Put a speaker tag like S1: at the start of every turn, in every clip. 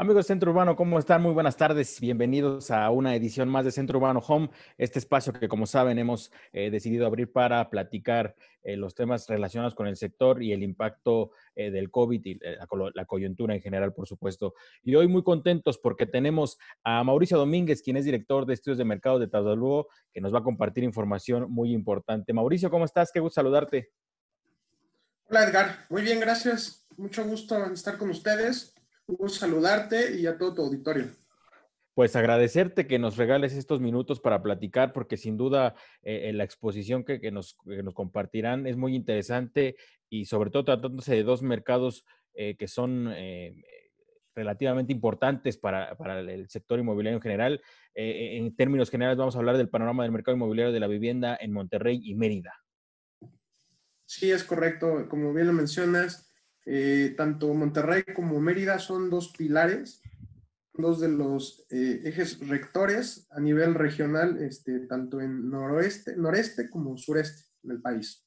S1: Amigos de Centro Urbano, ¿cómo están? Muy buenas tardes. Bienvenidos a una edición más de Centro Urbano Home, este espacio que, como saben, hemos eh, decidido abrir para platicar eh, los temas relacionados con el sector y el impacto eh, del COVID y la, coyuntura en general, por supuesto. Y hoy muy contentos porque tenemos a Mauricio Domínguez, quien es director de estudios de mercado de Tazalúo, que nos va a compartir información muy importante. Mauricio, ¿cómo estás? Qué gusto saludarte.
S2: Hola Edgar, muy bien, gracias. Mucho gusto estar con ustedes. Un saludarte y a todo tu auditorio.
S1: Pues agradecerte que nos regales estos minutos para platicar, porque sin duda eh, la exposición que, nos, nos, compartirán es muy interesante y sobre todo tratándose de dos mercados eh, que son eh, relativamente importantes para, para, el sector inmobiliario en general. en términos generales vamos a hablar del panorama del mercado inmobiliario de la vivienda en Monterrey y Mérida.
S2: Sí, es correcto. Como bien lo mencionas, eh, tanto Monterrey como Mérida son dos pilares, dos de los eh, ejes rectores a nivel regional, este, tanto en noroeste, noreste como sureste del país.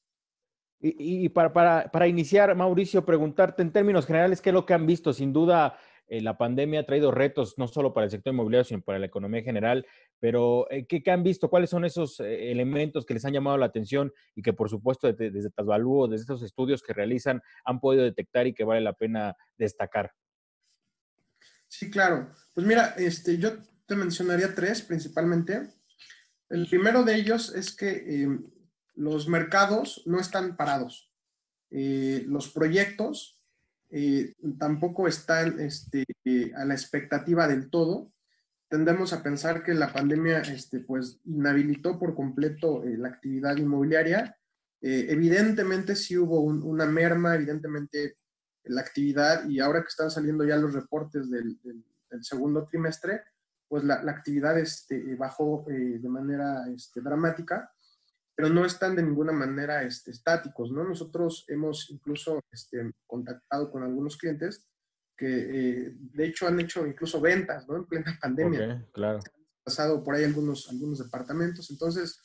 S1: Y, para, para, para, iniciar, Mauricio, preguntarte en términos generales, ¿qué es lo que han visto? Sin duda, la pandemia ha traído retos no solo para el sector inmobiliario, sino para la economía en general, pero eh, ¿qué, han visto? ¿Cuáles son esos eh, elementos que les han llamado la atención y que por supuesto desde, desde Tasbalúo, desde estos estudios que realizan, han podido detectar y que vale la pena destacar?
S2: Sí, claro. Pues mira, este, yo te mencionaría tres principalmente. El primero de ellos es que los mercados no están parados. los proyectos eh, tampoco están este, eh, a la expectativa del todo. Tendemos a pensar que la pandemia este, pues, inhabilitó por completo eh, la actividad inmobiliaria. evidentemente sí hubo una merma, evidentemente la actividad, y ahora que están saliendo ya los reportes del, segundo trimestre, pues la, actividad este, bajó de manera este, dramática pero no están de ninguna manera este, estáticos, ¿no? Nosotros hemos incluso este, contactado con algunos clientes que eh, de hecho han hecho incluso ventas, ¿no? En plena pandemia.
S1: Okay, claro.
S2: Han pasado por ahí algunos, algunos departamentos. Entonces,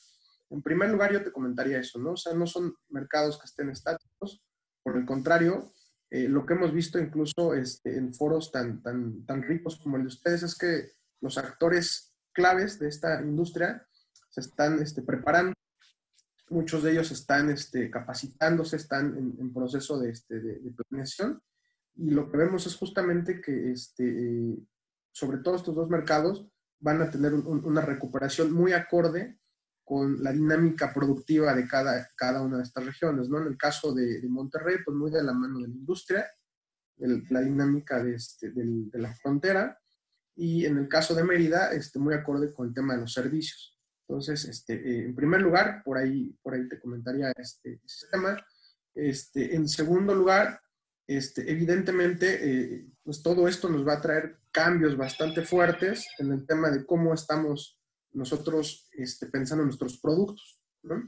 S2: en primer lugar, yo te comentaría eso, ¿no? O sea, no son mercados que estén estáticos, por el contrario, eh, lo que hemos visto incluso este, en foros tan, tan, tan ricos como el de ustedes es que los actores claves de esta industria se están este, preparando Muchos de ellos están este, capacitándose, están en, proceso de, este, de, planeación. Y lo que vemos es justamente que, este, sobre todo estos dos mercados, van a tener una recuperación muy acorde con la dinámica productiva de cada, cada una de estas regiones. ¿no? En el caso de, Monterrey, pues muy de la mano de la industria, la dinámica de, este, de, la frontera, y en el caso de Mérida, este, muy acorde con el tema de los servicios. Entonces, este, eh, en primer lugar, por ahí, por ahí te comentaría este, este tema. Este, en segundo lugar, este, evidentemente, eh, pues todo esto nos va a traer cambios bastante fuertes en el tema de cómo estamos nosotros este, pensando en nuestros productos. ¿no?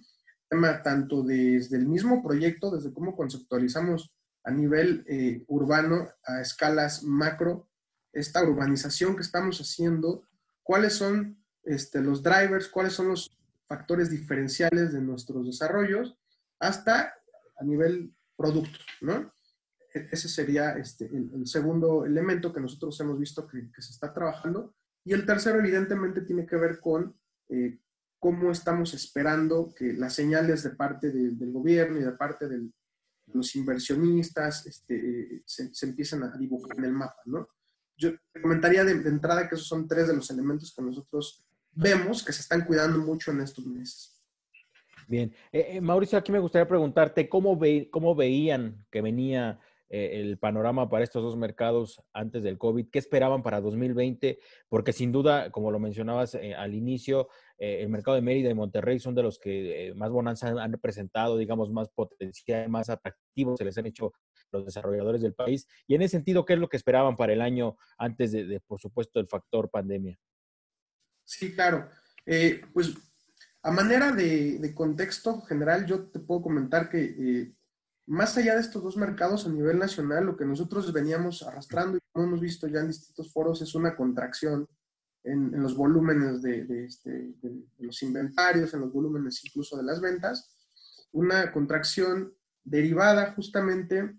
S2: Tema tanto desde el mismo proyecto, desde cómo conceptualizamos a nivel eh, urbano, a escalas macro, esta urbanización que estamos haciendo, cuáles son este, los drivers, cuáles son los factores diferenciales de nuestros desarrollos, hasta a nivel producto, ¿no? E-, ese sería este, el, segundo elemento que nosotros hemos visto que, se está trabajando. Y el tercero, evidentemente, tiene que ver con eh, cómo estamos esperando que las señales de parte del gobierno y de parte de los inversionistas este, se, se, a dibujar en el mapa, ¿no? Yo comentaría de, de, entrada que esos son tres de los elementos que nosotros vemos que se están cuidando mucho en estos meses.
S1: Bien. Eh, eh, Mauricio, aquí me gustaría preguntarte cómo, ve, cómo veían que venía eh, el panorama para estos dos mercados antes del COVID, qué esperaban para 2020, porque sin duda, como lo mencionabas al inicio, el mercado de Mérida y Monterrey son de los que más bonanza han representado, digamos, más potencial, más atractivos se les han hecho los desarrolladores del país. Y en ese sentido, ¿qué es lo que esperaban para el año antes de por supuesto, el factor pandemia?
S2: Sí, claro. Eh, pues a manera de, contexto general, yo te puedo comentar que eh, más allá de estos dos mercados a nivel nacional, lo que nosotros veníamos arrastrando y como hemos visto ya en distintos foros es una contracción en, los volúmenes este, de, los inventarios, en los volúmenes incluso de las ventas, una contracción derivada justamente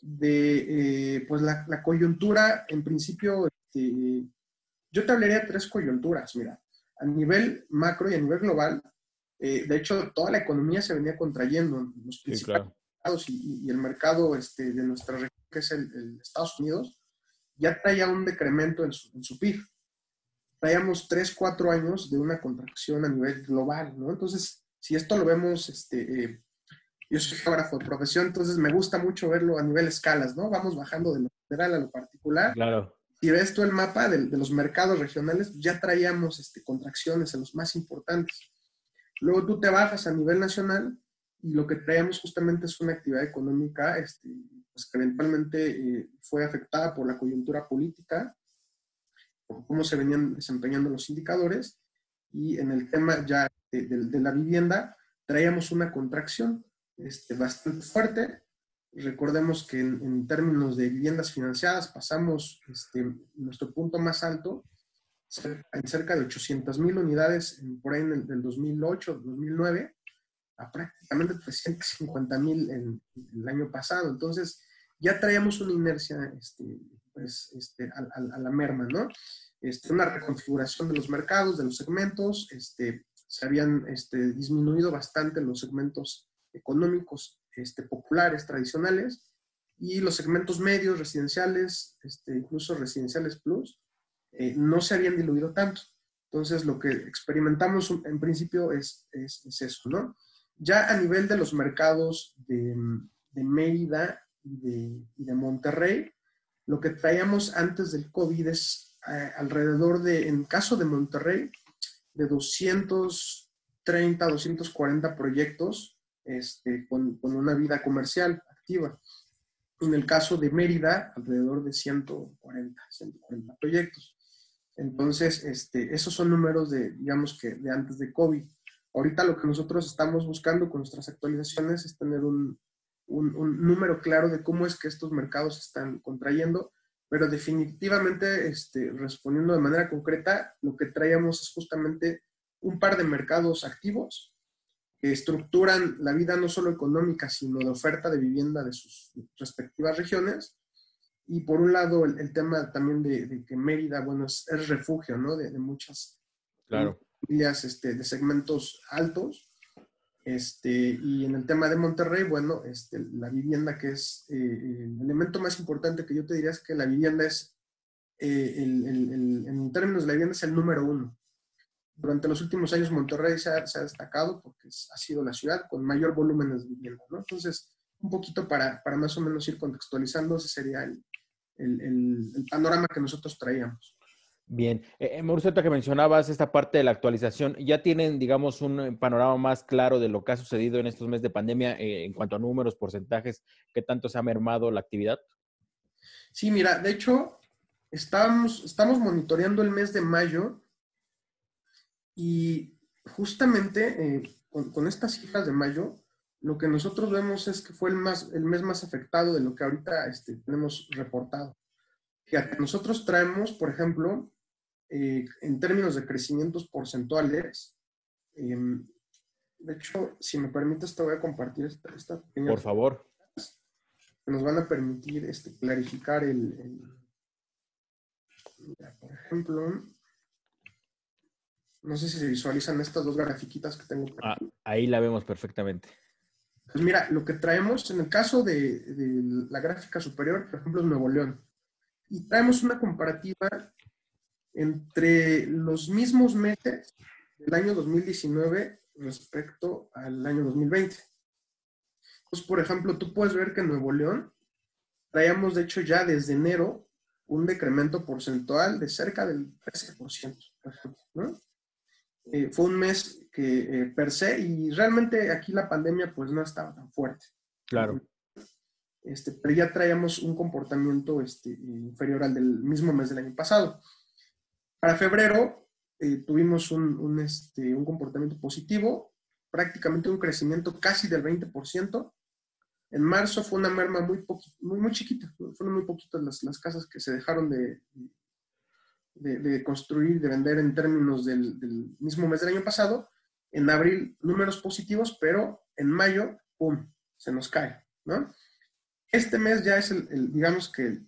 S2: de eh, pues la, coyuntura en principio este, yo te hablaría de tres coyunturas, mira, a nivel macro y a nivel global, eh, de hecho, toda la economía se venía contrayendo, los principales mercados y, el mercado este, de nuestra región, que es el, Estados Unidos, ya traía un decremento en su, en su PIB. Traíamos tres, cuatro años de una contracción a nivel global, ¿no? Entonces, si esto lo vemos, este, eh, yo soy geógrafo de profesión, entonces me gusta mucho verlo a nivel escalas, ¿no? Vamos bajando de lo general a lo particular.
S1: Claro.
S2: Si ves tú el mapa de, los mercados regionales, ya traíamos este, contracciones en los más importantes. Luego tú te bajas a nivel nacional y lo que traíamos justamente es una actividad económica este, pues que eventualmente eh, fue afectada por la coyuntura política, por cómo se venían desempeñando los indicadores, y en el tema ya de, la vivienda traíamos una contracción este, bastante fuerte. Recordemos que en, términos de viviendas financiadas pasamos este, nuestro punto más alto en cerca de 800 mil unidades por ahí en el del 2008, 2009, a prácticamente 350 mil en, el año pasado. Entonces, ya traíamos una inercia este, pues, este, a, la merma, ¿no? Una reconfiguración de los mercados, de los segmentos, este, se habían este, disminuido bastante los segmentos económicos este, populares, tradicionales, y los segmentos medios, residenciales, este, incluso residenciales plus, eh, no se habían diluido tanto. Entonces, lo que experimentamos en principio es, es, eso, ¿no? Ya a nivel de los mercados de, de Mérida y de, de, Monterrey, lo que traíamos antes del COVID es eh, alrededor de, en caso de Monterrey, de 230, 240 proyectos este, con, una vida comercial activa. En el caso de Mérida, alrededor de 140, 140 proyectos. Entonces, este, esos son números de, digamos que, de antes de COVID. Ahorita lo que nosotros estamos buscando con nuestras actualizaciones es tener un, número claro de cómo es que estos mercados están contrayendo, pero definitivamente, este, respondiendo de manera concreta, lo que traíamos es justamente un par de mercados activos estructuran la vida no solo económica, sino de oferta de vivienda de sus respectivas regiones y por un lado, el, tema también de, que Mérida, bueno, es, refugio, ¿no? De, muchas familias este, de segmentos altos. Este, y en el tema de Monterrey, bueno, este, la vivienda que es eh, el elemento más importante que yo te diría es que la vivienda es, eh, en términos de la vivienda, es el número uno. Durante los últimos años Monterrey se ha, se ha destacado porque ha sido la ciudad con mayor volumen de vivienda, ¿no? Entonces, un poquito para, para más o menos ir contextualizando, ese sería el, el, panorama que nosotros traíamos.
S1: Bien, eh, eh Mauricio, que mencionabas esta parte de la actualización, ¿ya tienen, digamos, un eh, panorama más claro de lo que ha sucedido en estos meses de pandemia eh, en cuanto a números, porcentajes, qué tanto se ha mermado la actividad?
S2: Sí, mira, de hecho, estamos, estamos monitoreando el mes de mayo y justamente con, con, estas cifras de mayo, lo que nosotros vemos es que fue el, más, el mes más afectado de lo que ahorita este, tenemos reportado. Que nosotros traemos, por ejemplo, eh, en términos de crecimientos porcentuales, em, de hecho, si me permites, te voy a compartir esta,
S1: pequeña... Por favor.
S2: Que nos van a permitir este, clarificar el... por ejemplo, no sé si se visualizan estas dos grafiquitas que tengo.
S1: Ah, ahí la vemos perfectamente.
S2: Pues mira, lo que traemos en el caso de, la gráfica superior, por ejemplo, es Nuevo León. Y traemos una comparativa entre los mismos meses del año 2019 respecto al año 2020. Pues, por ejemplo, tú puedes ver que en Nuevo León traíamos, de hecho, ya desde enero un decremento porcentual de cerca del 13%, por ejemplo, ¿no? Eh, fue un mes que eh, per se, y realmente aquí la pandemia pues no estaba tan fuerte.
S1: Claro.
S2: Este, pero ya traíamos un comportamiento este, inferior al del mismo mes del año pasado. Para febrero eh, tuvimos un, un, este, un, comportamiento positivo, prácticamente un crecimiento casi del 20%. En marzo fue una merma muy, muy, muy chiquita, fueron muy poquitas las, las casas que se dejaron de, de, construir, de vender en términos del, mismo mes del año pasado. En abril, números positivos, pero en mayo, ¡pum!, se nos cae, ¿no? Este mes ya es el, digamos que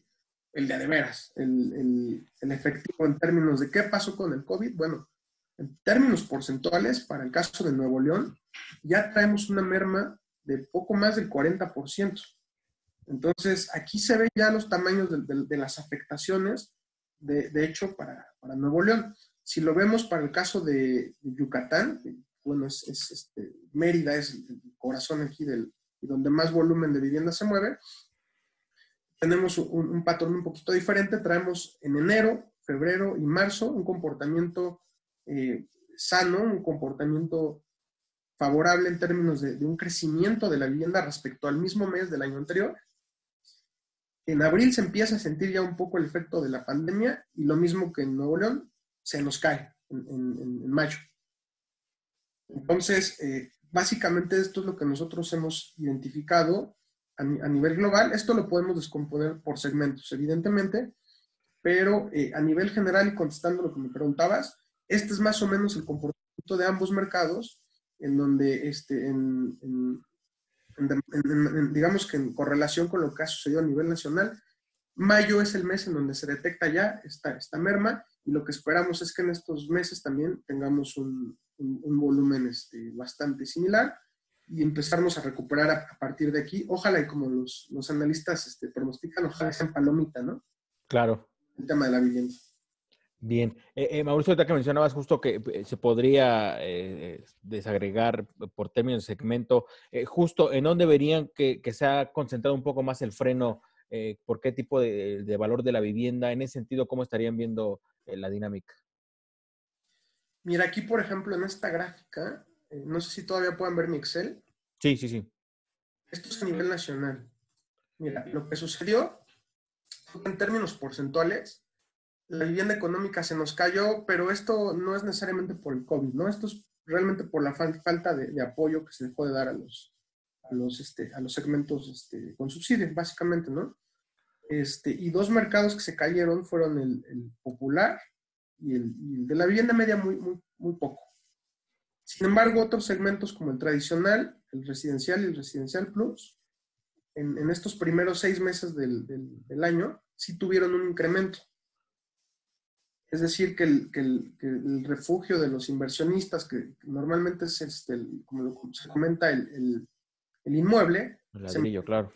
S2: el de de veras, el, el, efectivo en términos de qué pasó con el COVID. Bueno, en términos porcentuales, para el caso de Nuevo León, ya traemos una merma de poco más del 40%. Entonces, aquí se ven ya los tamaños de, las afectaciones, de, hecho, para, para, Nuevo León. Si lo vemos para el caso de, Yucatán, bueno, es, este, Mérida es el corazón aquí del, donde más volumen de vivienda se mueve, tenemos un, patrón un poquito diferente. Traemos en enero, febrero y marzo un comportamiento eh, sano, un comportamiento favorable en términos de, un crecimiento de la vivienda respecto al mismo mes del año anterior. En abril se empieza a sentir ya un poco el efecto de la pandemia y lo mismo que en Nuevo León, se nos cae en, mayo. Entonces, eh, básicamente esto es lo que nosotros hemos identificado a, nivel global. Esto lo podemos descomponer por segmentos, evidentemente, pero eh, a nivel general y contestando lo que me preguntabas, este es más o menos el comportamiento de ambos mercados, en donde, este, en, digamos que en correlación con lo que ha sucedido a nivel nacional, mayo es el mes en donde se detecta ya esta, esta merma y lo que esperamos es que en estos meses también tengamos un, un, volumen este, bastante similar y empezarnos a recuperar a, partir de aquí. Ojalá y como los, los analistas este, pronostican, ojalá sea palomita, ¿no?
S1: Claro.
S2: El tema de la vivienda.
S1: Bien. Eh, eh, Mauricio, ahorita que mencionabas justo que eh, se podría desagregar por términos de segmento, justo en dónde verían que, que, se ha concentrado un poco más el freno, por qué tipo de, de, valor de la vivienda, en ese sentido, ¿cómo estarían viendo la dinámica?
S2: Mira, aquí, por ejemplo, en esta gráfica, eh, no sé si todavía pueden ver mi Excel.
S1: Sí, sí, sí.
S2: Esto es a nivel nacional. Mira, lo que sucedió en términos porcentuales, la vivienda económica se nos cayó, pero esto no es necesariamente por el COVID, ¿no? Esto es realmente por la falta de, apoyo que se dejó de dar a los, a los, este, a los segmentos este, con subsidio, básicamente, ¿no? Este, y dos mercados que se cayeron fueron el, el popular y el, de la vivienda media muy, muy, muy poco. Sin embargo, otros segmentos como el tradicional, el residencial y el residencial plus, en, en estos primeros seis meses del, del, año, sí tuvieron un incremento. Es decir, que el, que el, que el refugio de los inversionistas, que normalmente es, este, como se comenta, el, inmueble.
S1: El ladrillo, claro.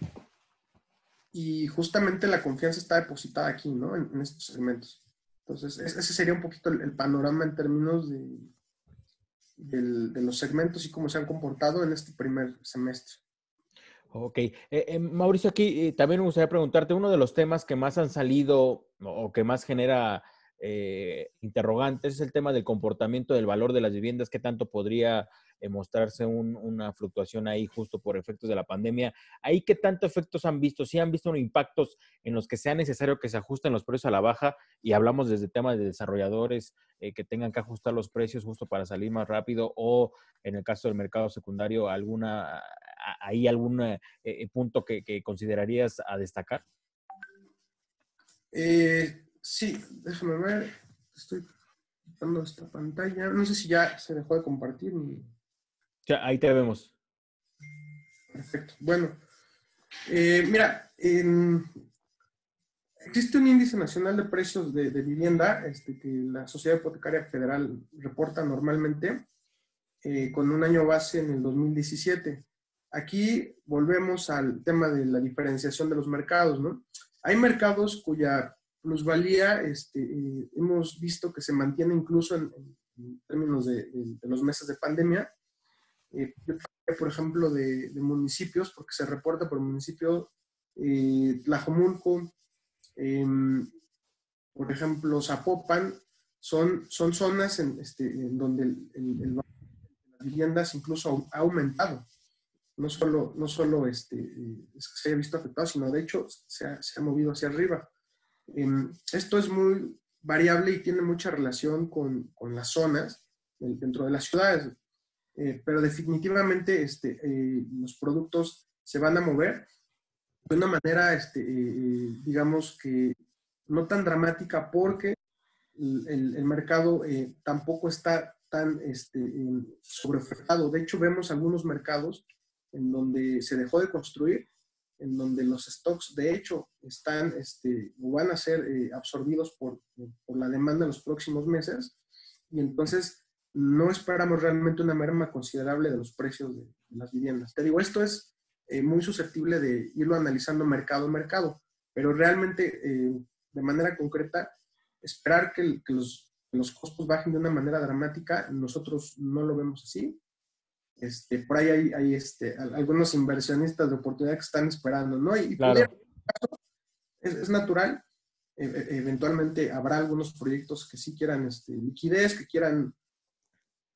S2: Y justamente la confianza está depositada aquí, ¿no? en estos segmentos. Entonces, ese sería un poquito el, panorama en términos de, de, los segmentos y cómo se han comportado en este primer semestre.
S1: Ok. Eh, eh, Mauricio, aquí eh, también me gustaría preguntarte, uno de los temas que más han salido o que más genera interrogantes es el tema del comportamiento del valor de las viviendas, qué tanto podría eh, mostrarse una fluctuación ahí justo por efectos de la pandemia. ¿Ahí qué tanto efectos han visto? ¿Sí han visto impactos en los que sea necesario que se ajusten los precios a la baja? Y hablamos desde temas de desarrolladores eh, que tengan que ajustar los precios justo para salir más rápido o en el caso del mercado secundario, alguna algún eh, punto que, considerarías a destacar?
S2: Sí, déjame ver. Estoy quitando esta pantalla. No sé si ya se dejó de compartir. Mi
S1: ahí te vemos.
S2: Perfecto. Bueno, eh, mira, existe un índice nacional de precios de, vivienda este, que la Sociedad Hipotecaria Federal reporta normalmente eh, con un año base en el 2017. Aquí volvemos al tema de la diferenciación de los mercados, ¿no? Hay mercados cuya plusvalía este, eh, hemos visto que se mantiene incluso en, términos de, los meses de pandemia, eh, por ejemplo, de, municipios, porque se reporta por municipio eh, Tlajomulco, em, por ejemplo, Zapopan, son, son zonas en, este, en donde el, el, las viviendas incluso ha aumentado. No solo, no solo este, se haya visto afectado, sino de hecho se ha, se ha movido hacia arriba. Em, esto es muy variable y tiene mucha relación con, con las zonas dentro de las ciudades. Eh, pero definitivamente este, eh, los productos se van a mover de una manera, este, eh, digamos que no tan dramática porque el, el mercado tampoco está tan este, sobreofertado. De hecho, vemos algunos mercados en donde se dejó de construir en donde los stocks de hecho están este, o van a ser eh, absorbidos por, por, la demanda en los próximos meses y entonces no esperamos realmente una merma considerable de los precios de, las viviendas. Te digo, esto es eh, muy susceptible de irlo analizando mercado a mercado, pero realmente eh, de manera concreta, esperar que, que, los, que los costos bajen de una manera dramática, nosotros no lo vemos así este, por ahí hay, este, algunos inversionistas de oportunidad que están esperando, ¿no? Y, es, natural, e, e, eventualmente habrá algunos proyectos que sí quieran este, liquidez, que quieran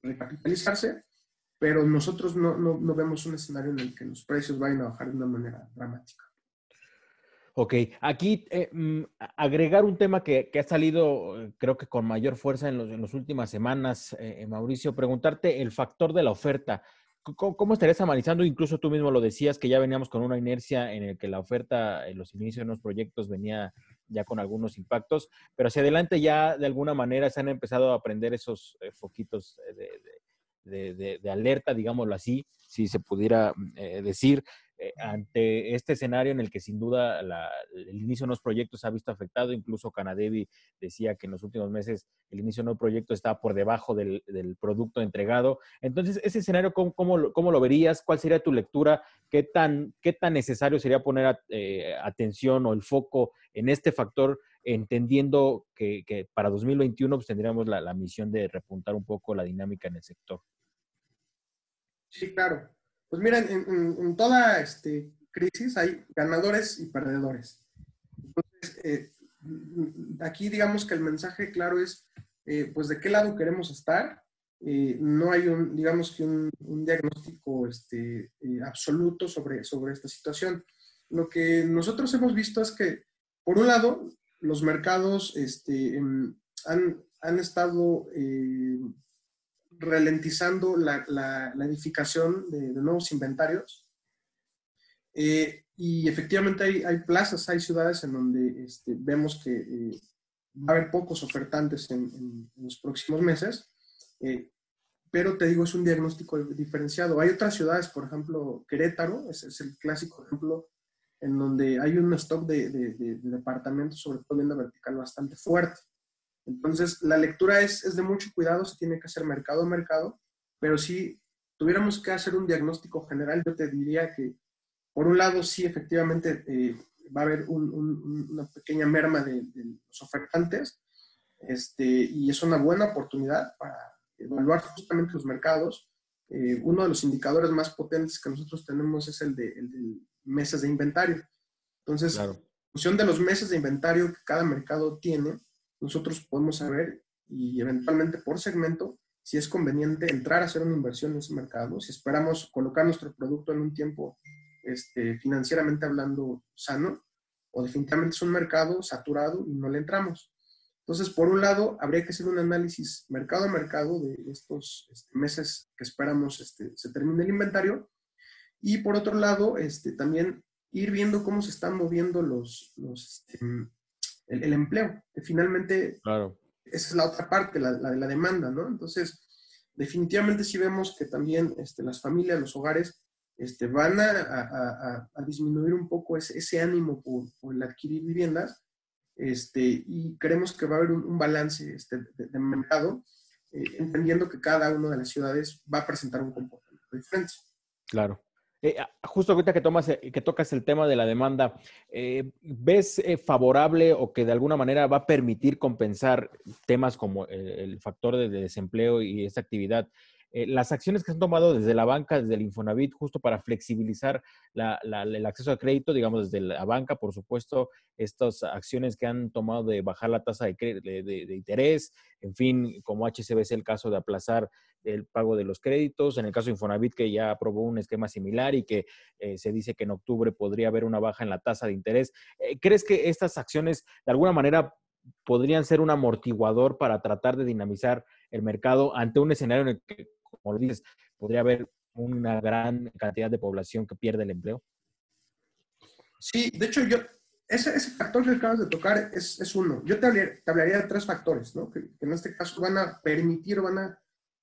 S2: recapitalizarse, pero nosotros no, no, no, vemos un escenario en el que los precios vayan a bajar de una manera dramática.
S1: Ok, aquí eh, mm, agregar un tema que, que, ha salido eh, creo que con mayor fuerza en, los, en las últimas semanas, eh, Mauricio, preguntarte el factor de la oferta. ¿Cómo, ¿Cómo, estarías analizando? Incluso tú mismo lo decías, que ya veníamos con una inercia en el que la oferta en los inicios de los proyectos venía ya con algunos impactos, pero hacia adelante ya de alguna manera se han empezado a aprender esos foquitos de, de, de, de, alerta, digámoslo así, si se pudiera decir, eh, ante este escenario en el que sin duda el inicio de los proyectos se ha visto afectado, incluso Canadevi decía que en los últimos meses el inicio de nuevos proyectos estaba por debajo del, producto entregado. Entonces, ese escenario, ¿cómo, cómo, lo verías? ¿Cuál sería tu lectura? ¿Qué tan, qué tan necesario sería poner eh, atención o el foco en este factor, entendiendo que, para 2021 pues, tendríamos la, la misión de repuntar un poco la dinámica en el sector?
S2: Sí, claro. Pues mira, en, toda este, crisis hay ganadores y perdedores. Entonces, eh, aquí digamos que el mensaje claro es, eh, pues, de qué lado queremos estar. Eh, no hay un, digamos que un, diagnóstico este, absoluto sobre, sobre esta situación. Lo que nosotros hemos visto es que, por un lado, los mercados este, em, han, han, estado ralentizando la, edificación de, nuevos inventarios. Eh, y efectivamente hay, plazas, hay ciudades en donde este, vemos que eh, va a haber pocos ofertantes en, los próximos meses, eh, pero te digo, es un diagnóstico diferenciado. Hay otras ciudades, por ejemplo, Querétaro, ese es el clásico ejemplo, en donde hay un stock de, de, de departamentos, sobre todo en la vertical, bastante fuerte. Entonces, la lectura es, es de mucho cuidado, se tiene que hacer mercado a mercado, pero si tuviéramos que hacer un diagnóstico general, yo te diría que, por un lado, sí, efectivamente, eh, va a haber una pequeña merma de, los ofertantes, este, y es una buena oportunidad para evaluar justamente los mercados. Eh, uno de los indicadores más potentes que nosotros tenemos es el de, meses de inventario. Entonces, en función de los meses de inventario que cada mercado tiene, nosotros podemos saber y eventualmente por segmento si es conveniente entrar a hacer una inversión en ese mercado, si esperamos colocar nuestro producto en un tiempo este, financieramente hablando sano, o definitivamente es un mercado saturado y no le entramos. Entonces, por un lado, habría que hacer un análisis mercado a mercado de estos este, meses que esperamos este, se termine el inventario. Y por otro lado, también ir viendo cómo se están moviendo los, este, el, empleo, que finalmente
S1: claro.
S2: esa es la otra parte, la, de la demanda, ¿no? Entonces, definitivamente sí vemos que también este, las familias, los hogares, este, van a, disminuir un poco ese, ese ánimo por, por, el adquirir viviendas este, y creemos que va a haber un, balance este, de, mercado, eh, entendiendo que cada una de las ciudades va a presentar un comportamiento diferente.
S1: Claro. Eh, ah, justo ahorita que, tomas, eh, que tocas el tema de la demanda, eh, ¿ves favorable o que de alguna manera va a permitir compensar temas como el, factor de desempleo y esta actividad eh, las acciones que se han tomado desde la banca, desde el Infonavit, justo para flexibilizar el acceso al crédito, digamos, desde la banca, por supuesto, estas acciones que han tomado de bajar la tasa de, interés, en fin, como HCBC el caso de aplazar el pago de los créditos, en el caso de Infonavit que ya aprobó un esquema similar y que eh, se dice que en octubre podría haber una baja en la tasa de interés. Eh, ¿Crees que estas acciones de alguna manera podrían ser un amortiguador para tratar de dinamizar el mercado ante un escenario en el que como lo dices, podría haber una gran cantidad de población que pierde el empleo?
S2: Sí, de hecho, yo, ese, ese factor que acabas de tocar es, es uno. Yo te hablaría, de tres factores, ¿no? Que, en este caso van a permitir, van a,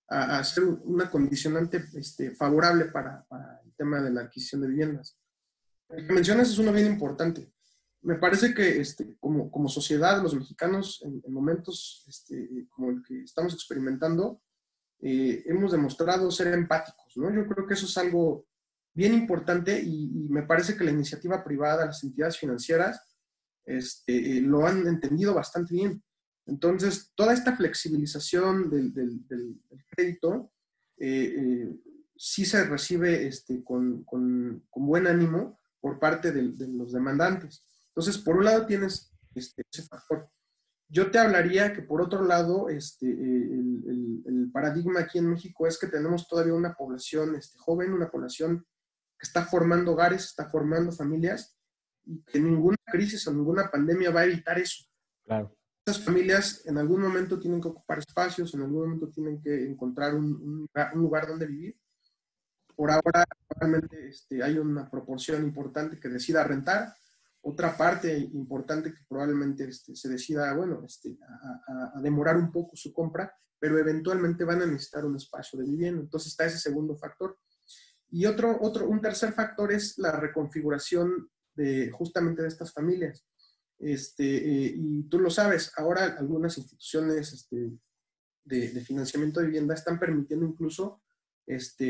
S2: a hacer una condicionante este, favorable para, para, el tema de la adquisición de viviendas. El que mencionas es uno bien importante. Me parece que este, como, como sociedad, los mexicanos, en, momentos este, como el que estamos experimentando, eh, hemos demostrado ser empáticos, ¿no? Yo creo que eso es algo bien importante y, me parece que la iniciativa privada, las entidades financieras, este, eh, lo han entendido bastante bien. Entonces, toda esta flexibilización del, del, crédito eh, eh, sí se recibe este, con, con, con, buen ánimo por parte de, los demandantes. Entonces, por un lado tienes este, ese factor. Yo te hablaría que por otro lado, este, el, el, el, paradigma aquí en México es que tenemos todavía una población este, joven, una población que está formando hogares, está formando familias, y que ninguna crisis o ninguna pandemia va a evitar eso.
S1: Claro.
S2: Estas familias en algún momento tienen que ocupar espacios, en algún momento tienen que encontrar un, un, lugar donde vivir. Por ahora, realmente este, hay una proporción importante que decida rentar, otra parte importante que probablemente este, se decida, bueno, este, a, demorar un poco su compra, pero eventualmente van a necesitar un espacio de vivienda. Entonces está ese segundo factor. Y otro, otro, un tercer factor es la reconfiguración de justamente de estas familias. Este, eh, y tú lo sabes, ahora algunas instituciones este, de, financiamiento de vivienda están permitiendo incluso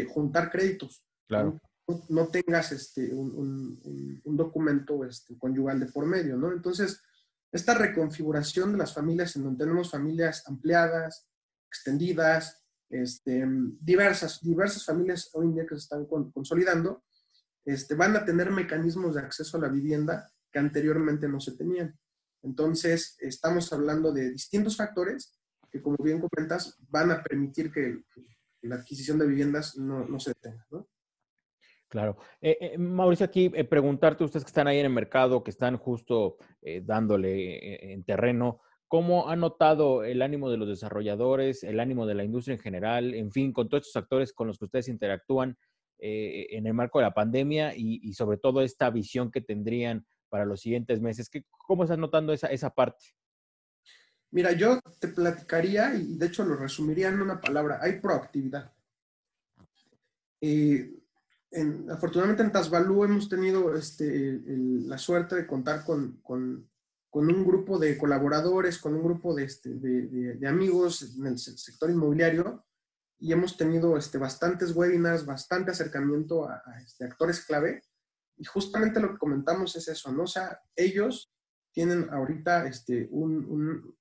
S2: juntar créditos.
S1: Claro.
S2: No, tengas este, un, documento este, conyugal de por medio, ¿no? Entonces, esta reconfiguración de las familias en donde tenemos familias ampliadas, extendidas, este, diversas, diversas familias hoy en día que se están consolidando, este, van a tener mecanismos de acceso a la vivienda que anteriormente no se tenían. Entonces, estamos hablando de distintos factores que, como bien comentas, van a permitir que la adquisición de viviendas no, se detenga.
S1: Claro. Eh, eh, Mauricio, aquí eh, preguntarte, ustedes que están ahí en el mercado, que están justo dándole en terreno, ¿Cómo ha notado el ánimo de los desarrolladores, el ánimo de la industria en general, en fin, con todos estos actores con los que ustedes interactúan eh, en el marco de la pandemia y, sobre todo esta visión que tendrían para los siguientes meses? ¿Qué, ¿Cómo estás notando esa, esa parte?
S2: Mira, yo te platicaría y de hecho lo resumiría en una palabra, hay proactividad. Eh, afortunadamente en Tasbalú hemos tenido este, la suerte de contar con, con con un grupo de colaboradores, con un grupo de, este, de, amigos en el sector inmobiliario y hemos tenido este, bastantes webinars, bastante acercamiento a, este, actores clave. Y justamente lo que comentamos es eso, ¿no? O sea, ellos tienen ahorita este, un,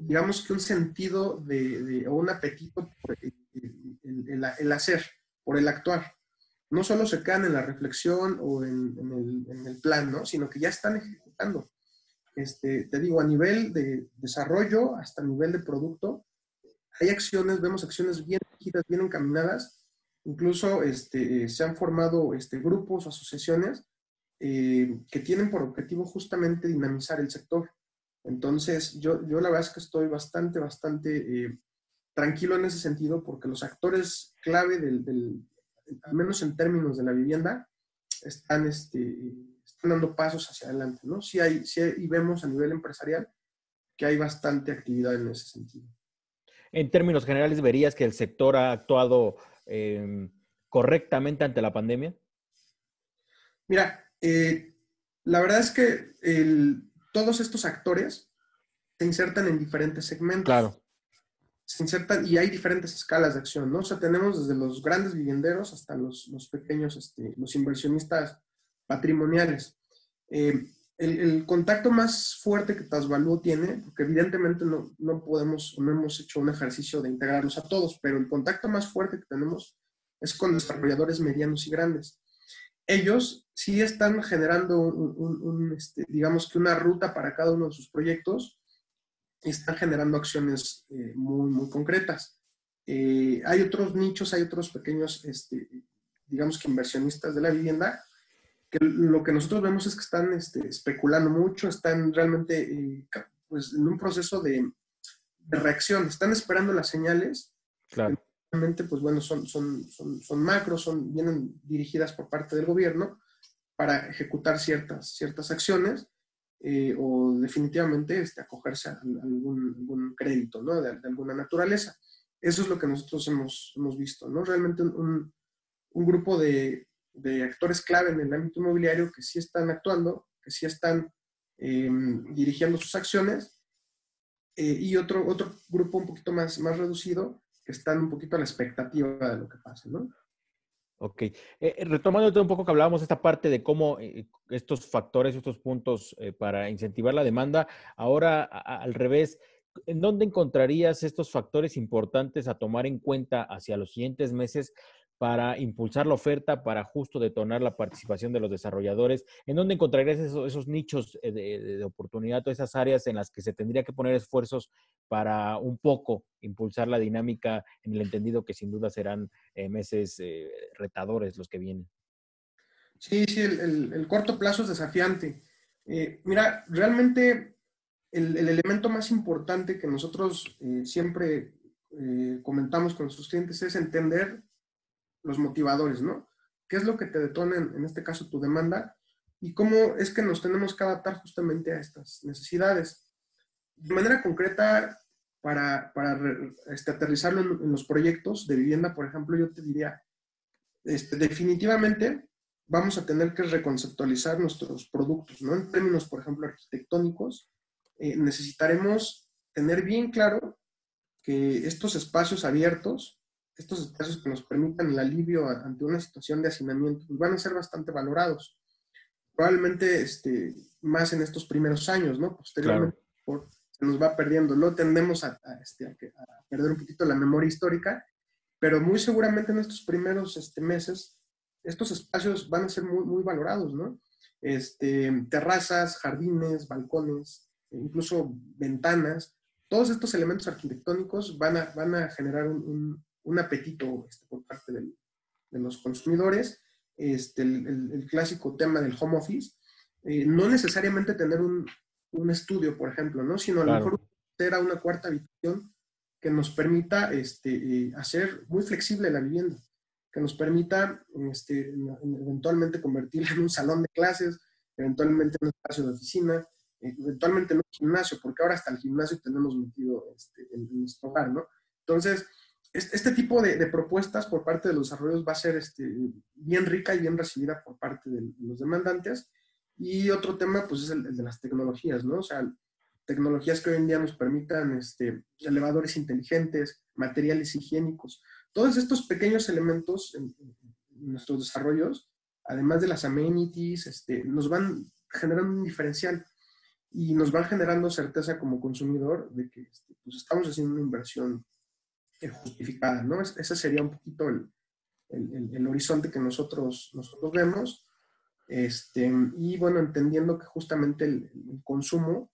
S2: digamos que un sentido de, o un apetito por el, el, hacer, por el actuar. No solo se quedan en la reflexión o en, el, en plan, ¿no? Sino que ya están ejecutando. Este, te digo, a nivel de desarrollo hasta nivel de producto, hay acciones, vemos acciones bien bien encaminadas, incluso este, se han formado este, grupos o asociaciones eh, que tienen por objetivo justamente dinamizar el sector. Entonces, yo, yo la verdad es que estoy bastante, bastante eh, tranquilo en ese sentido porque los actores clave del, al menos en términos de la vivienda, están este, están dando pasos hacia adelante, ¿no? Sí hay, sí y vemos a nivel empresarial que hay bastante actividad en ese sentido.
S1: En términos generales, ¿verías que el sector ha actuado em, correctamente ante la pandemia?
S2: Mira, eh, la verdad es que todos estos actores se insertan en diferentes segmentos.
S1: Claro.
S2: Se insertan y hay diferentes escalas de acción, ¿no? O sea, tenemos desde los grandes vivienderos hasta los, los pequeños, este, los inversionistas patrimoniales. Eh, el, contacto más fuerte que Tasvalú tiene, porque evidentemente no, no podemos, no hemos hecho un ejercicio de integrarlos a todos, pero el contacto más fuerte que tenemos es con desarrolladores medianos y grandes. Ellos sí están generando, un, este, digamos que una ruta para cada uno de sus proyectos están generando acciones eh, muy, muy concretas. Eh, hay otros nichos, hay otros pequeños, este, digamos que inversionistas de la vivienda que lo que nosotros vemos es que están este, especulando mucho, están realmente eh, pues, en un proceso de, reacción, están esperando las señales.
S1: Claro.
S2: Realmente, pues bueno, son, son, son, son macros, son, vienen dirigidas por parte del gobierno para ejecutar ciertas, ciertas acciones eh, o definitivamente este, acogerse a algún, crédito ¿no? de, alguna naturaleza. Eso es lo que nosotros hemos, hemos visto, ¿no? Realmente un, un grupo de, de actores clave en el ámbito inmobiliario que sí están actuando, que sí están em, dirigiendo sus acciones, eh, y otro, otro grupo un poquito más, más reducido que están un poquito a la expectativa de lo que pase, ¿no?
S1: Ok. Eh, eh retomando un poco que hablábamos esta parte de cómo estos factores, estos puntos para incentivar la demanda, ahora al revés, ¿en dónde encontrarías estos factores importantes a tomar en cuenta hacia los siguientes meses para impulsar la oferta, para justo detonar la participación de los desarrolladores? ¿En dónde encontrarías esos, nichos eh, de, oportunidad, todas esas áreas en las que se tendría que poner esfuerzos para un poco impulsar la dinámica en el entendido que sin duda serán eh, meses eh, retadores los que vienen?
S2: Sí, sí, el, corto plazo es desafiante. mira, realmente el, elemento más importante que nosotros siempre comentamos con nuestros clientes es entender los motivadores, ¿no? ¿Qué es lo que te detona, en, este caso, tu demanda? Y cómo es que nos tenemos que adaptar justamente a estas necesidades. De manera concreta, para, para este, aterrizarlo en, los proyectos de vivienda, por ejemplo, yo te diría, este, definitivamente vamos a tener que reconceptualizar nuestros productos, ¿no? En términos, por ejemplo, arquitectónicos, eh, necesitaremos tener bien claro que estos espacios abiertos estos espacios que nos permitan el alivio ante una situación de hacinamiento pues van a ser bastante valorados. Probablemente este, más en estos primeros años, ¿no? Posteriormente se nos va perdiendo. Luego tendemos este, a, perder un poquito la memoria histórica, pero muy seguramente en estos primeros este, meses estos espacios van a ser muy, muy valorados, ¿no? Este, terrazas, jardines, balcones, incluso ventanas, todos estos elementos arquitectónicos van a, van a generar un, un apetito este, por parte de los consumidores. Este, el, clásico tema del home office, eh, no necesariamente tener un, estudio, por ejemplo, ¿no? sino a lo mejor tener a una cuarta habitación que nos permita este, eh, hacer muy flexible la vivienda, que nos permita este, eventualmente convertirla en un salón de clases, eventualmente en un espacio de oficina, eventualmente en un gimnasio, porque ahora hasta el gimnasio tenemos metido este, en, en nuestro hogar, ¿no? Entonces, este tipo de, propuestas por parte de los desarrollos va a ser este, bien rica y bien recibida por parte de, los demandantes. Y otro tema, pues, es el, de las tecnologías, ¿no? O sea, tecnologías que hoy en día nos permitan este, elevadores inteligentes, materiales higiénicos. Todos estos pequeños elementos en, nuestros desarrollos, además de las amenities, este, nos van generando un diferencial y nos van generando certeza como consumidor de que este, pues, estamos haciendo una inversión justificada, ¿no? Ese sería un poquito el, el, horizonte que nosotros, nosotros vemos. Este, y bueno, entendiendo que justamente el, consumo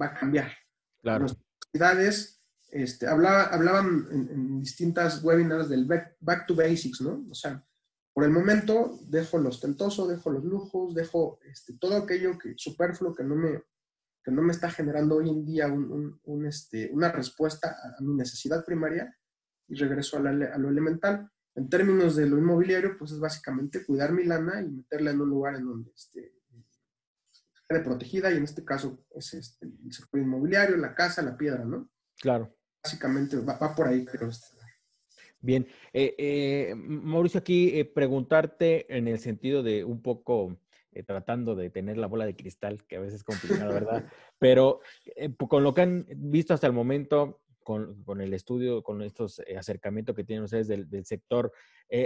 S2: va a cambiar.
S1: Claro.
S2: Las este, hablaba, hablaban en, distintas webinars del back, to basics, ¿no? O sea, por el momento dejo lo ostentoso, dejo los lujos, dejo este, todo aquello que superfluo que no me, que no me está generando hoy en día un, este, una respuesta a, mi necesidad primaria y regreso a, lo elemental. En términos de lo inmobiliario, pues es básicamente cuidar mi lana y meterla en un lugar en donde esté, esté protegida y en este caso es este, el sector inmobiliario, la casa, la piedra, ¿no?
S1: Claro.
S2: Básicamente va, por ahí, creo.
S1: Bien. Eh, eh, Mauricio, aquí eh, preguntarte en el sentido de un poco eh, tratando de tener la bola de cristal, que a veces es complicado, ¿verdad? Pero eh, con lo que han visto hasta el momento, con, con el estudio, con estos eh, acercamientos que tienen ustedes del, del sector,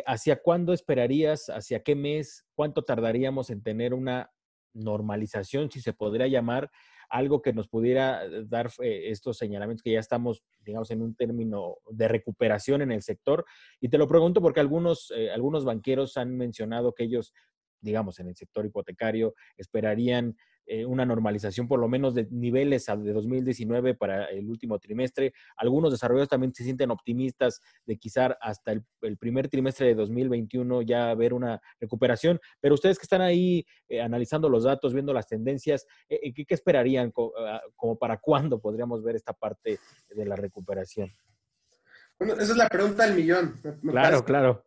S1: ¿hacia cuándo esperarías, hacia qué mes, cuánto tardaríamos en tener una normalización, si se podría llamar, algo que nos pudiera dar estos señalamientos que ya estamos, digamos, en un término de recuperación en el sector. Y te lo pregunto porque algunos, algunos banqueros han mencionado que ellos digamos, en el sector hipotecario, esperarían eh, una normalización por lo menos de niveles de 2019 para el último trimestre. Algunos desarrolladores también se sienten optimistas de quizá hasta el, primer trimestre de 2021 ya ver una recuperación, pero ustedes que están ahí eh, analizando los datos, viendo las tendencias, eh, ¿qué, esperarían ah, como para cuándo podríamos ver esta parte de la recuperación?
S2: Bueno, esa es la pregunta del millón.
S1: claro, claro.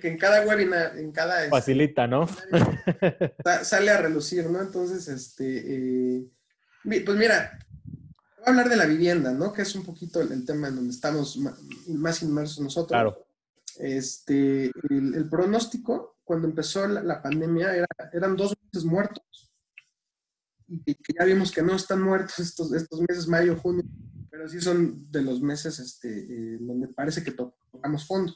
S2: Que, en cada webinar, en cada...
S1: Este, Facilita, ¿no?
S2: sale a relucir, ¿no? Entonces, este... Eh, pues mira, voy a hablar de la vivienda, ¿no? Que es un poquito el, tema en donde estamos más inmersos nosotros.
S1: Claro.
S2: este, el, pronóstico cuando empezó la, pandemia era, eran dos meses muertos. Y que ya vimos que no están muertos estos, estos meses, mayo, junio, pero sí son de los meses este, eh, donde parece que tocamos fondo.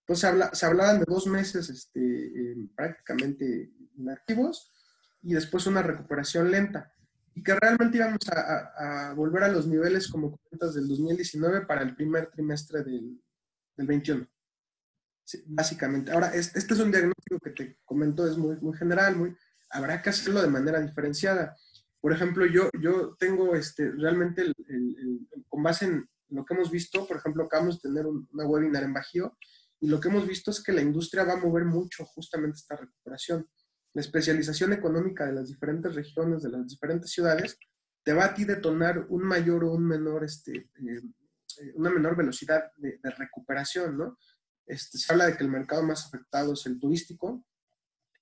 S2: Entonces se, habla, se hablaban de dos meses este, eh, prácticamente inactivos y después una recuperación lenta y que realmente íbamos a, volver a los niveles como comentas del 2019 para el primer trimestre del, del 21. básicamente. Ahora, este, este, es un diagnóstico que te comento, es muy, muy general, muy, habrá que hacerlo de manera diferenciada. Por ejemplo, yo, yo tengo este, realmente, el, con base en lo que hemos visto, por ejemplo, acabamos de tener un, una webinar en Bajío, y lo que hemos visto es que la industria va a mover mucho justamente esta recuperación la especialización económica de las diferentes regiones, de las diferentes ciudades, te va a ti detonar un mayor o un menor, este, eh, eh, una menor velocidad de, recuperación, ¿no? Este, se habla de que el mercado más afectado es el turístico,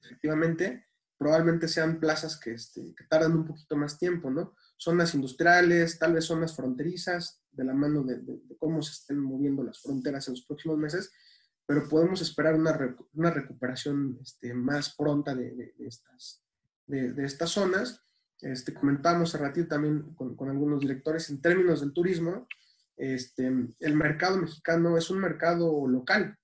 S2: efectivamente, probablemente sean plazas que, este, tardan un poquito más tiempo, ¿no? Zonas industriales, tal vez zonas fronterizas, de la mano de, cómo se estén moviendo las fronteras en los próximos meses, pero podemos esperar una, recuperación este, más pronta de, estas, zonas. Este, comentamos a ratito también con, con, algunos directores en términos del turismo, este, el mercado mexicano es un mercado local.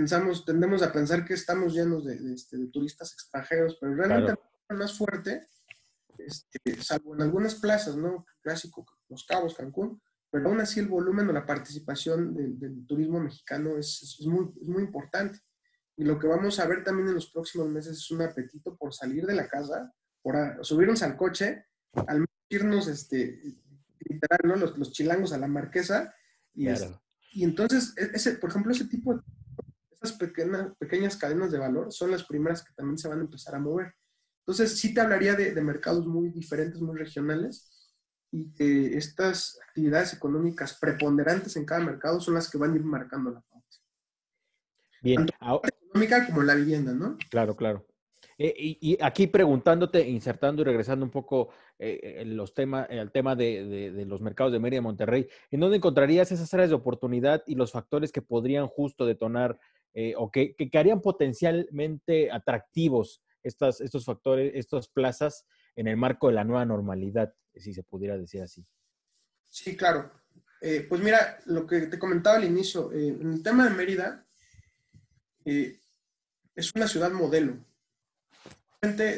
S2: Pensamos, tendemos a pensar que estamos llenos de, este, turistas extranjeros, pero realmente el más fuerte, este, salvo en algunas plazas, ¿no? Clásico, Los Cabos, Cancún, pero aún así el volumen o la participación del, turismo mexicano es, muy, muy, importante. Y lo que vamos a ver también en los próximos meses es un apetito por salir de la casa, por subirnos al coche, al irnos, este, literal, ¿no? Los, los chilangos a la marquesa. Y, y entonces, e, ese, por ejemplo, ese tipo de esas pequeñas, pequeñas cadenas de valor son las primeras que también se van a empezar a mover. Entonces, sí te hablaría de, de mercados muy diferentes, muy regionales, y que estas actividades económicas preponderantes en cada mercado son las que van a ir marcando la pauta. Bien. Tanto la económica como la vivienda, ¿no?
S1: Claro, claro. Eh, y, aquí preguntándote, insertando y regresando un poco eh, los temas, al tema de, los mercados de Mérida y Monterrey, ¿en dónde encontrarías esas áreas de oportunidad y los factores que podrían justo detonar eh, o que, que, harían potencialmente atractivos estas, estos factores, estas plazas en el marco de la nueva normalidad, si se pudiera decir así.
S2: Sí, claro. Eh, pues mira, lo que te comentaba al inicio, eh, en el tema de Mérida, es una ciudad modelo.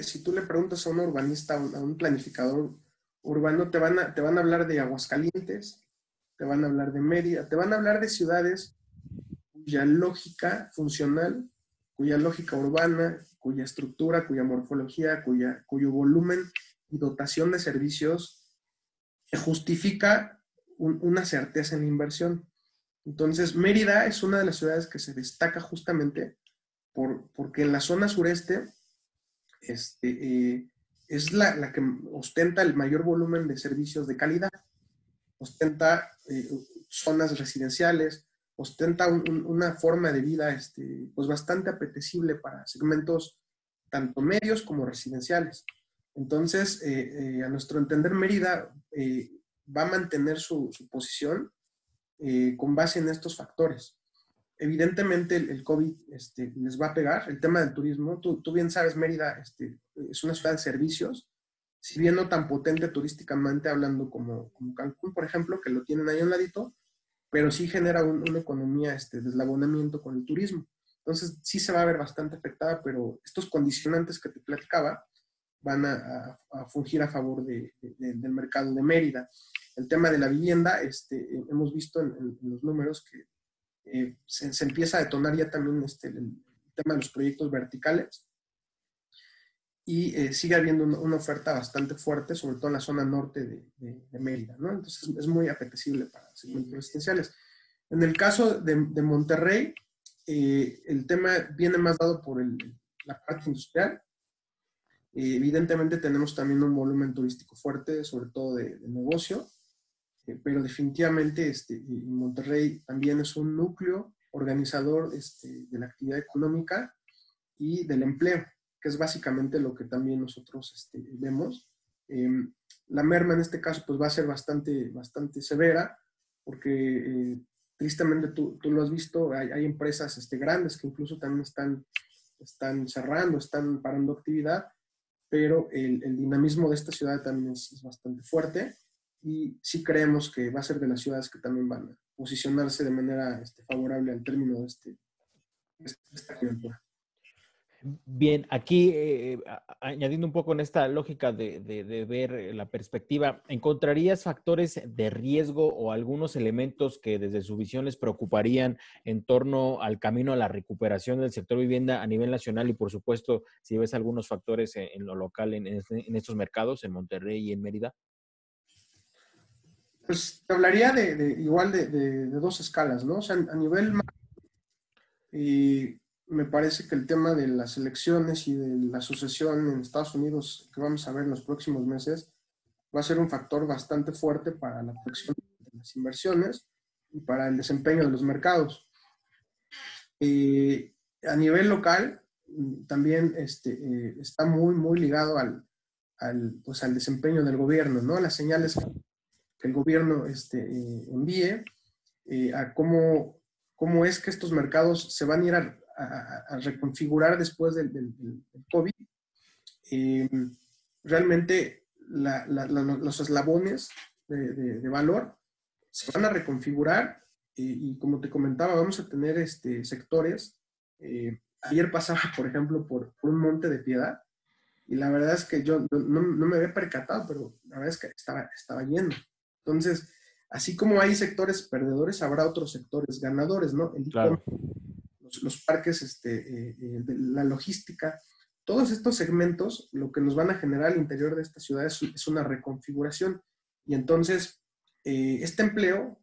S2: Si tú le preguntas a un urbanista, a un, planificador urbano, te van, a, te van a hablar de Aguascalientes, te van a hablar de Mérida, te van a hablar de ciudades cuya lógica funcional, cuya lógica urbana, cuya estructura, cuya morfología, cuya, cuyo volumen y dotación de servicios justifica una certeza en la inversión. Entonces, Mérida es una de las ciudades que se destaca justamente por, porque en la zona sureste este, eh, es la, que ostenta el mayor volumen de servicios de calidad. Ostenta eh, zonas residenciales, ostenta una forma de vida este, pues bastante apetecible para segmentos tanto medios como residenciales. Entonces, eh, eh, a nuestro entender, Mérida eh, va a mantener su, posición con base en estos factores. Evidentemente, el, COVID este, les va a pegar. El tema del turismo, tú, bien sabes, Mérida este, es una ciudad de servicios, si bien no tan potente turísticamente hablando como, como Cancún, por ejemplo, que lo tienen ahí a un ladito, pero sí genera una economía este, de eslabonamiento con el turismo. Entonces, sí se va a ver bastante afectada, pero estos condicionantes que te platicaba van a, fungir a favor del mercado de Mérida. El tema de la vivienda, este, hemos visto en, los números que eh, se, empieza a detonar ya también este, el, tema de los proyectos verticales y eh, sigue habiendo una, oferta bastante fuerte, sobre todo en la zona norte de, Mérida, ¿no? Entonces es muy apetecible para segmentos residenciales. En el caso de, Monterrey, eh, el tema viene más dado por la parte industrial. Eh, evidentemente tenemos también un volumen turístico fuerte, sobre todo de, negocio, pero definitivamente este, Monterrey también es un núcleo organizador este, de la actividad económica y del empleo que es básicamente lo que también nosotros este, vemos. Em, la merma en este caso pues va a ser bastante, bastante severa porque eh, tristemente tú, tú, lo has visto, hay, empresas este, grandes que incluso también están, están cerrando, están parando actividad, pero el, dinamismo de esta ciudad también es, bastante fuerte y sí creemos que va a ser de las ciudades que también van a posicionarse de manera este, favorable al término de, este, esta coyuntura.
S1: Bien, aquí eh, añadiendo un poco en esta lógica de, ver la perspectiva, ¿encontrarías factores de riesgo o algunos elementos que desde su visión les preocuparían en torno al camino a la recuperación del sector vivienda a nivel nacional y por supuesto si ves algunos factores en, lo local en, estos mercados, en Monterrey y en Mérida?
S2: Pues te hablaría de, igual de, dos escalas, ¿no? O sea, a nivel... Y me parece que el tema de las elecciones y de la sucesión en Estados Unidos que vamos a ver en los próximos meses va a ser un factor bastante fuerte para la protección de las inversiones y para el desempeño de los mercados. Eh, a nivel local, también este, eh, está muy, muy ligado al, al, pues, al desempeño del gobierno, ¿no? Las señales que el gobierno este, eh, envíe, a cómo, cómo es que estos mercados se van a ir a, a, reconfigurar después del, COVID, eh, realmente los eslabones de, valor se van a reconfigurar y, como te comentaba, vamos a tener este, sectores. Eh, ayer pasaba, por ejemplo, por, un monte de piedad y la verdad es que yo no, me había percatado, pero la verdad es que estaba, estaba lleno. Entonces, así como hay sectores perdedores, habrá otros sectores ganadores, ¿no? El claro los, parques, este, eh, eh, de la logística, todos estos segmentos lo que nos van a generar al interior de esta ciudad es, una reconfiguración. Y entonces, eh, este empleo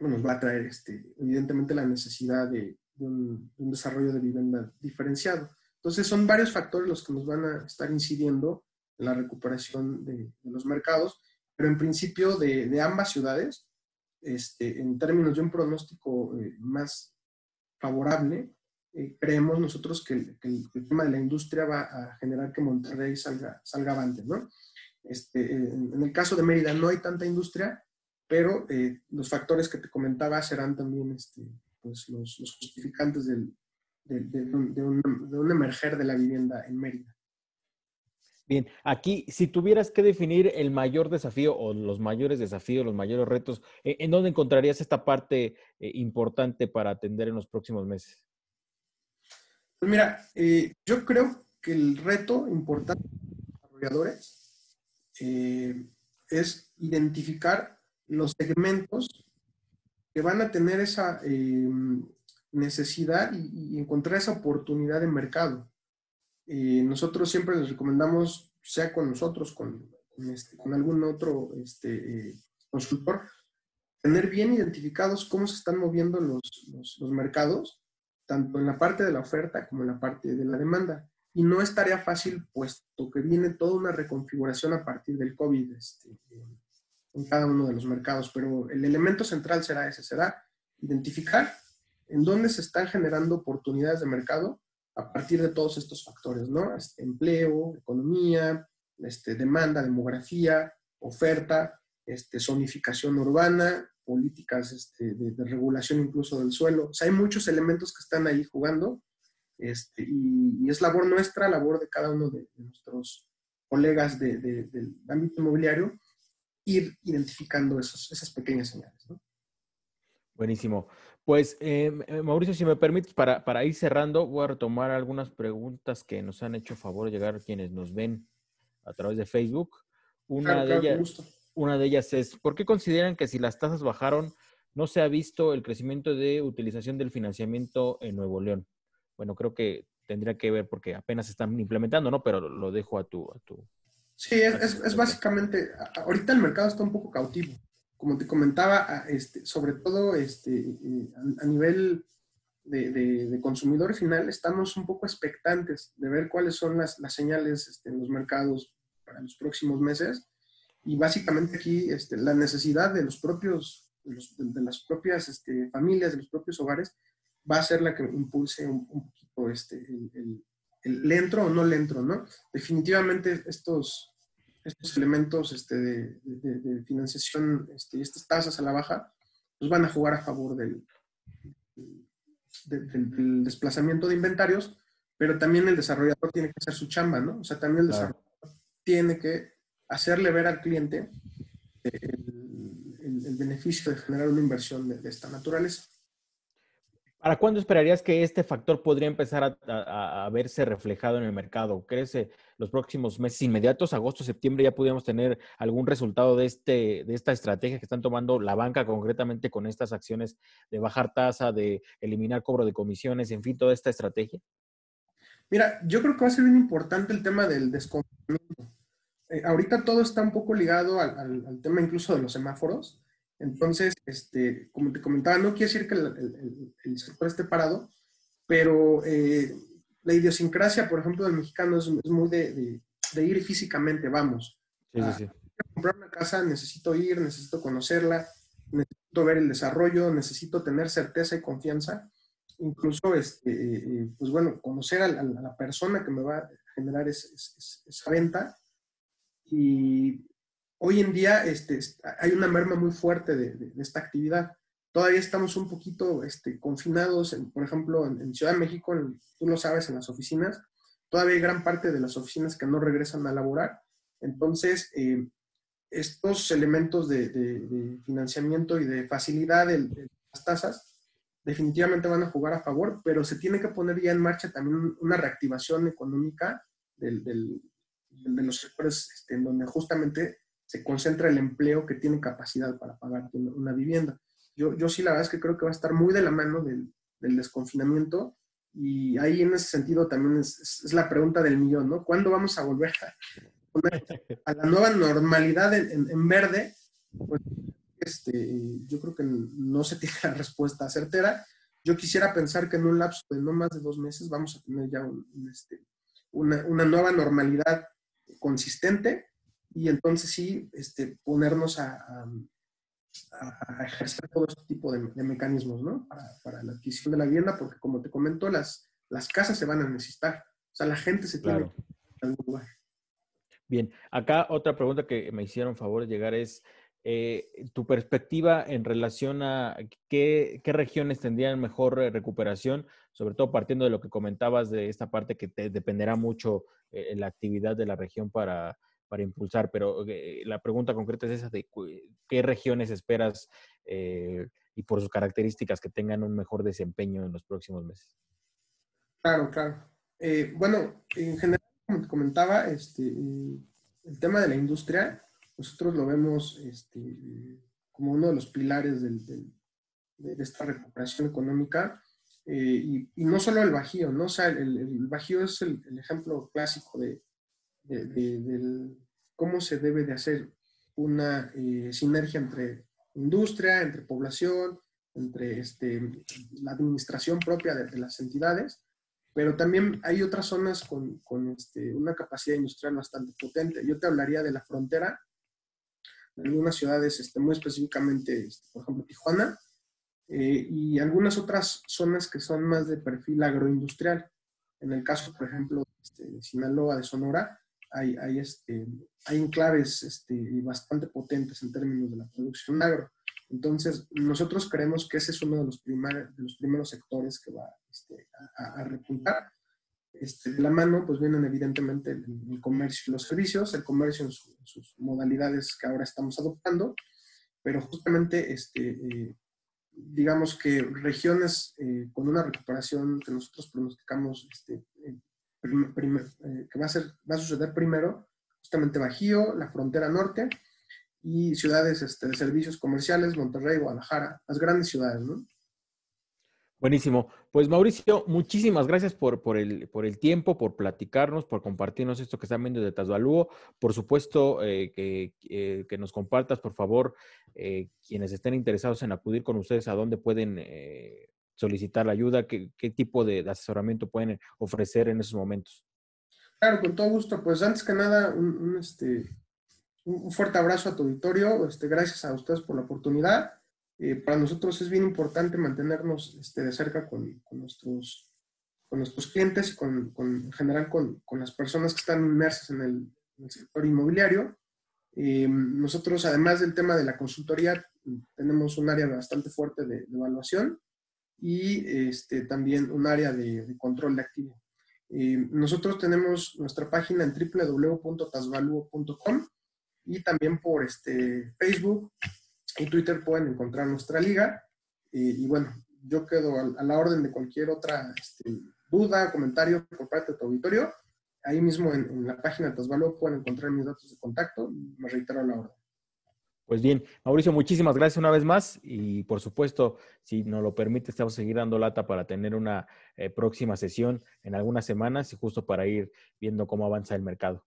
S2: nos va a traer, este, evidentemente, la necesidad de, un, desarrollo de vivienda diferenciado. Entonces, son varios factores los que nos van a estar incidiendo en la recuperación de, los mercados, pero en principio de, ambas ciudades, este, en términos de un pronóstico más favorable, eh, creemos nosotros que el, tema de la industria va a generar que Monterrey salga, salga avante, ¿no? Este, en, el caso de Mérida no hay tanta industria, pero eh, los factores que te comentaba serán también este, pues los, justificantes del, de, un, de, un, emerger de la vivienda en Mérida.
S1: Bien, aquí, si tuvieras que definir el mayor desafío o los mayores desafíos, los mayores retos, eh, ¿en dónde encontrarías esta parte eh, importante para atender en los próximos meses?
S2: Pues mira, eh, yo creo que el reto importante para los desarrolladores es identificar los segmentos que van a tener esa necesidad y, y encontrar esa oportunidad de mercado. Eh, nosotros siempre les recomendamos, sea con nosotros, con, este, algún otro este, eh, consultor, tener bien identificados cómo se están moviendo los, los, mercados, tanto en la parte de la oferta como en la parte de la demanda. Y no es tarea fácil, puesto que viene toda una reconfiguración a partir del COVID este, en cada uno de los mercados, pero el elemento central será ese, será identificar en dónde se están generando oportunidades de mercado a partir de todos estos factores, ¿no? Este, empleo, economía, este, demanda, demografía, oferta, este, zonificación urbana, políticas este, de, regulación incluso del suelo. O sea, hay muchos elementos que están ahí jugando este, y, es labor nuestra, labor de cada uno de, nuestros colegas del ámbito inmobiliario, ir identificando esas pequeñas señales. ¿no?
S1: Buenísimo. Pues, eh, eh, Mauricio, si me permites, para, para, ir cerrando, voy a retomar algunas preguntas que nos han hecho favor llegar quienes nos ven a través de Facebook. Una, de ellas, una de ellas es, ¿por qué consideran que si las tasas bajaron, no se ha visto el crecimiento de utilización del financiamiento en Nuevo León? Bueno, creo que tendría que ver porque apenas están implementando, ¿no? Pero lo dejo a tu... A tu
S2: sí, es, es básicamente, ahorita el mercado está un poco cautivo como te comentaba, este, sobre todo este, eh, a, nivel de, consumidor final, estamos un poco expectantes de ver cuáles son las, señales este, en los mercados para los próximos meses. Y básicamente aquí este, la necesidad de los propios, de, las propias este, familias, de los propios hogares, va a ser la que impulse un, poquito este, el, el, el, entro o no le entro, ¿no? Definitivamente estos, estos elementos este, de, financiación este, y estas tasas a la baja, pues van a jugar a favor del, del, desplazamiento de inventarios, pero también el desarrollador tiene que hacer su chamba, ¿no? O sea, también el desarrollador tiene que hacerle ver al cliente el, beneficio de generar una inversión de, esta naturaleza.
S1: ¿Para cuándo esperarías que este factor podría empezar a, verse reflejado en el mercado? ¿Crees los próximos meses inmediatos, agosto, septiembre, ya pudiéramos tener algún resultado de, este, de esta estrategia que están tomando la banca concretamente con estas acciones de bajar tasa, de eliminar cobro de comisiones, en fin, toda esta estrategia?
S2: Mira, yo creo que va a ser bien importante el tema del desconfinamiento. Eh, ahorita todo está un poco ligado al tema incluso de los semáforos. Entonces, este, como te comentaba, no quiere decir que el, sector esté parado, pero eh, la idiosincrasia, por ejemplo, del mexicano es, muy de, ir físicamente, vamos. Sí, sí, comprar una casa, necesito ir, necesito conocerla, necesito ver el desarrollo, necesito tener certeza y confianza. Incluso, este, eh, pues bueno, conocer a, la persona que me va a generar esa venta. Y hoy en día este, hay una merma muy fuerte de, esta actividad. Todavía estamos un poquito este, confinados, por ejemplo, en, Ciudad de México, tú lo sabes, en las oficinas, todavía hay gran parte de las oficinas que no regresan a laborar. Entonces, eh, estos elementos de, financiamiento y de facilidad de, las tasas definitivamente van a jugar a favor, pero se tiene que poner ya en marcha también una reactivación económica de los sectores este, en donde justamente se concentra el empleo que tiene capacidad para pagar una vivienda. Yo, yo sí la verdad es que creo que va a estar muy de la mano del, desconfinamiento y ahí en ese sentido también es, la pregunta del millón, ¿no? ¿Cuándo vamos a volver a, la nueva normalidad en, en, verde? Pues, este, yo creo que no se tiene la respuesta certera. Yo quisiera pensar que en un lapso de no más de dos meses vamos a tener ya este, una, una nueva normalidad consistente y entonces sí este, ponernos a, ejercer todo este tipo de, mecanismos, ¿no? Para, la adquisición de la vivienda, porque como te comento, las, las casas se van a necesitar. O sea, la gente se tiene que en algún lugar.
S1: Bien, acá otra pregunta que me hicieron favor de llegar es, eh, tu perspectiva en relación a qué, qué, regiones tendrían mejor recuperación, sobre todo partiendo de lo que comentabas de esta parte que te dependerá mucho eh, la actividad de la región para, para impulsar, pero eh, la pregunta concreta es esa de qué regiones esperas eh, y por sus características que tengan un mejor desempeño en los próximos meses.
S2: Claro, claro. Eh, bueno, en general, como te comentaba, este, el tema de la industria, nosotros lo vemos este, como uno de los pilares de esta recuperación económica. y, no solo el Bajío, ¿no? O sea, el, Bajío es el, ejemplo clásico de, del, cómo se debe de hacer una eh, sinergia entre industria, entre población, entre este, la administración propia de, las entidades, pero también hay otras zonas con, con este, una capacidad industrial bastante potente. Yo te hablaría de la frontera, de algunas ciudades, este, muy específicamente, este, por ejemplo, Tijuana, eh, y algunas otras zonas que son más de perfil agroindustrial. En el caso, por ejemplo, este, de Sinaloa, de Sonora, hay, hay, este, hay enclaves este, bastante potentes en términos de la producción agro. Entonces, nosotros creemos que ese es uno de los, primer, de los primeros sectores que va este, a, a, repuntar. Este, de la mano, pues vienen evidentemente el, comercio y los servicios, el comercio en, sus modalidades que ahora estamos adoptando, pero justamente, este, eh, digamos que regiones eh, con una recuperación que nosotros pronosticamos este, eh, que va a, ser, va a suceder primero, justamente Bajío, la frontera norte y ciudades este, de servicios comerciales, Monterrey, Guadalajara, las grandes ciudades, ¿no?
S1: Buenísimo. Pues Mauricio, muchísimas gracias por, por, el, por el tiempo, por platicarnos, por compartirnos esto que están viendo de Tasvalúo. Por supuesto, eh, que, eh, que, nos compartas, por favor, quienes estén interesados en acudir con ustedes, a dónde pueden solicitar la ayuda? ¿Qué, qué tipo de, asesoramiento pueden ofrecer en esos momentos?
S2: Claro, con todo gusto. Pues antes que nada, un, este, un fuerte abrazo a tu auditorio. Este, gracias a ustedes por la oportunidad. Eh, para nosotros es bien importante mantenernos este, de cerca con, con, nuestros, con nuestros clientes y con, con en general con, con, las personas que están inmersas en el, en el sector inmobiliario. Eh, nosotros, además del tema de la consultoría, tenemos un área bastante fuerte de, evaluación y este, también un área de, control de activo. Eh, nosotros tenemos nuestra página en www.tasvaluo.com y también por este, Facebook y Twitter pueden encontrar nuestra liga. Eh, y bueno, yo quedo a, la orden de cualquier otra este, duda, comentario por parte de tu auditorio. Ahí mismo en, la página de Tasvaluo pueden encontrar mis datos de contacto. Me reitero la orden.
S1: Pues bien, Mauricio, muchísimas gracias una vez más y por supuesto, si nos lo permite, estamos seguir dando lata para tener una eh, próxima sesión en algunas semanas y justo para ir viendo cómo avanza el mercado.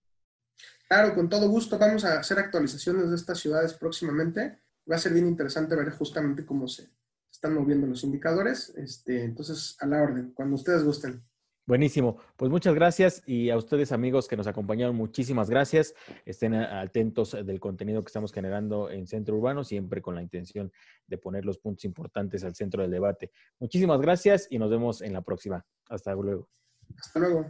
S2: Claro, con todo gusto. Vamos a hacer actualizaciones de estas ciudades próximamente. Va a ser bien interesante ver justamente cómo se están moviendo los indicadores. Este, entonces, a la orden, cuando ustedes gusten.
S1: Buenísimo. Pues muchas gracias y a ustedes amigos que nos acompañaron, muchísimas gracias. Estén atentos del contenido que estamos generando en Centro Urbano, siempre con la intención de poner los puntos importantes al centro del debate. Muchísimas gracias y nos vemos en la próxima. Hasta luego.
S2: Hasta luego.